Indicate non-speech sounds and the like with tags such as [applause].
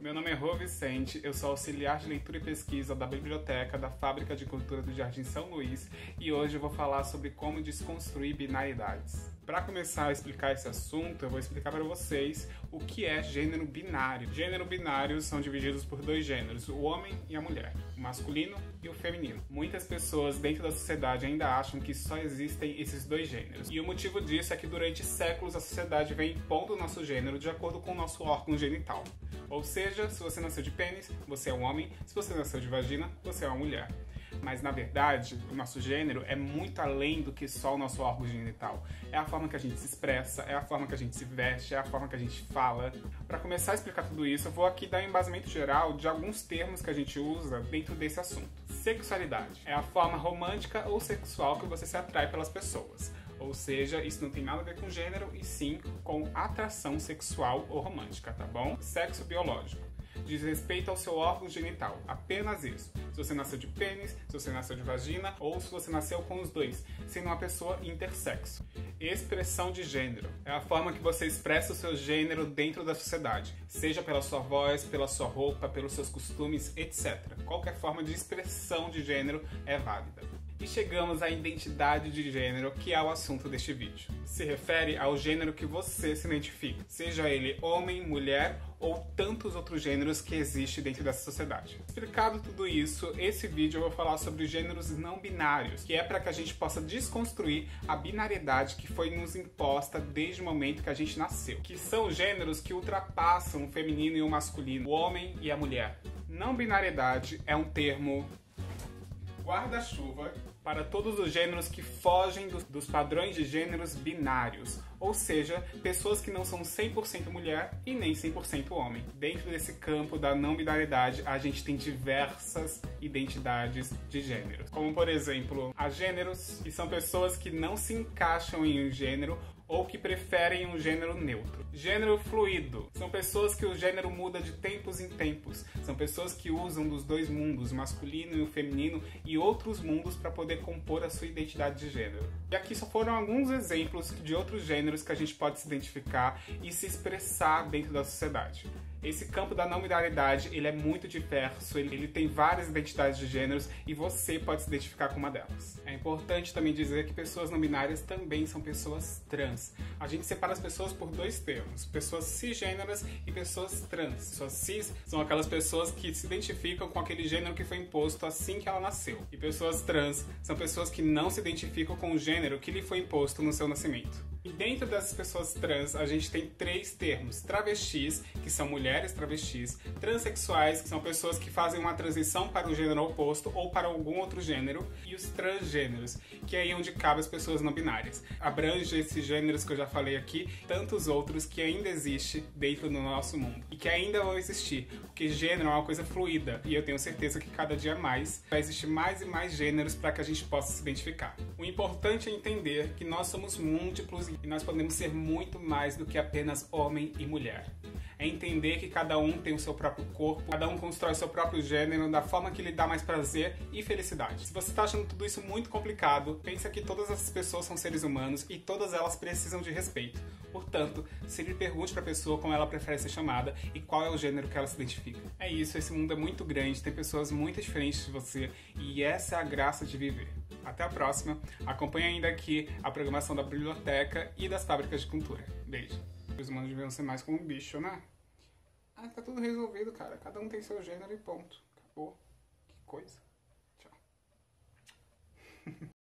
Meu nome é Rô Vicente, eu sou auxiliar de leitura e pesquisa da Biblioteca da Fábrica de Cultura do Jardim São Luís e hoje eu vou falar sobre como desconstruir binaridades. Para começar a explicar esse assunto, eu vou explicar para vocês o que é gênero binário. Gênero binário são divididos por dois gêneros, o homem e a mulher, o masculino e o feminino. Muitas pessoas dentro da sociedade ainda acham que só existem esses dois gêneros. E o motivo disso é que durante séculos a sociedade vem impondo o nosso gênero de acordo com o nosso órgão genital. Ou seja, se você nasceu de pênis, você é um homem, se você nasceu de vagina, você é uma mulher. Mas na verdade, o nosso gênero é muito além do que só o nosso órgão genital. É a forma que a gente se expressa, é a forma que a gente se veste, é a forma que a gente fala. Para começar a explicar tudo isso, eu vou aqui dar um embasamento geral de alguns termos que a gente usa dentro desse assunto. Sexualidade é a forma romântica ou sexual que você se atrai pelas pessoas. Ou seja, isso não tem nada a ver com gênero e sim com atração sexual ou romântica, tá bom? Sexo biológico diz respeito ao seu órgão genital, apenas isso. Se você nasceu de pênis, se você nasceu de vagina ou se você nasceu com os dois, sendo uma pessoa intersexo. Expressão de gênero é a forma que você expressa o seu gênero dentro da sociedade, seja pela sua voz, pela sua roupa, pelos seus costumes, etc. Qualquer forma de expressão de gênero é válida. E chegamos à identidade de gênero, que é o assunto deste vídeo. Se refere ao gênero que você se identifica, seja ele homem, mulher ou tantos outros gêneros que existem dentro dessa sociedade. Explicado tudo isso, esse vídeo eu vou falar sobre os gêneros não binários, que é para que a gente possa desconstruir a binariedade que foi nos imposta desde o momento que a gente nasceu, que são gêneros que ultrapassam o feminino e o masculino, o homem e a mulher. Não binariedade é um termo guarda-chuva para todos os gêneros que fogem dos, dos, padrões de gêneros binários, ou seja, pessoas que não são 100% mulher e nem 100% homem. Dentro desse campo da não binariedade, a gente tem diversas identidades de gêneros, como por exemplo, gêneros que são pessoas que não se encaixam em um gênero ou que preferem um gênero neutro. Gênero fluido são pessoas que o gênero muda de tempos em tempos. São pessoas que usam dos dois mundos, o masculino e o feminino, e outros mundos para poder compor a sua identidade de gênero. E aqui só foram alguns exemplos de outros gêneros que a gente pode se identificar e se expressar dentro da sociedade. Esse campo da não binaridade, ele é muito diverso, ele, ele, tem várias identidades de gêneros e você pode se identificar com uma delas. É importante também dizer que pessoas não binárias também são pessoas trans. A gente separa as pessoas por dois termos, pessoas cisgêneras e pessoas trans. Pessoas cis são aquelas pessoas que se identificam com aquele gênero que foi imposto assim que ela nasceu. E pessoas trans são pessoas que não se identificam com o gênero que lhe foi imposto no seu nascimento. E dentro dessas pessoas trans, a gente tem três termos: travestis, que são mulheres travestis, transexuais, que são pessoas que fazem uma transição para o gênero oposto ou para algum outro gênero, e os transgêneros, que é aí onde cabem as pessoas não binárias. Abrange esses gêneros que eu já falei aqui, tantos outros que ainda existem dentro do nosso mundo. E que ainda vão existir, porque gênero é uma coisa fluida. E eu tenho certeza que cada dia mais vai existir mais e mais gêneros para que a gente possa se identificar. O importante é entender que nós somos múltiplos e nós podemos ser muito mais do que apenas homem e mulher. É entender que cada um tem o seu próprio corpo, cada um constrói seu próprio gênero da forma que lhe dá mais prazer e felicidade. Se você está achando tudo isso muito complicado, pensa que todas essas pessoas são seres humanos e todas elas precisam de respeito. Portanto, sempre pergunte para a pessoa como ela prefere ser chamada e qual é o gênero que ela se identifica. É isso, esse mundo é muito grande, tem pessoas muito diferentes de você e essa é a graça de viver. Até a próxima. Acompanhe ainda aqui a programação da biblioteca e das fábricas de cultura. Beijo. Os humanos deviam ser mais como um bicho, né? Ah, tá tudo resolvido, cara. Cada um tem seu gênero e ponto. Acabou. Que coisa. Tchau. [laughs]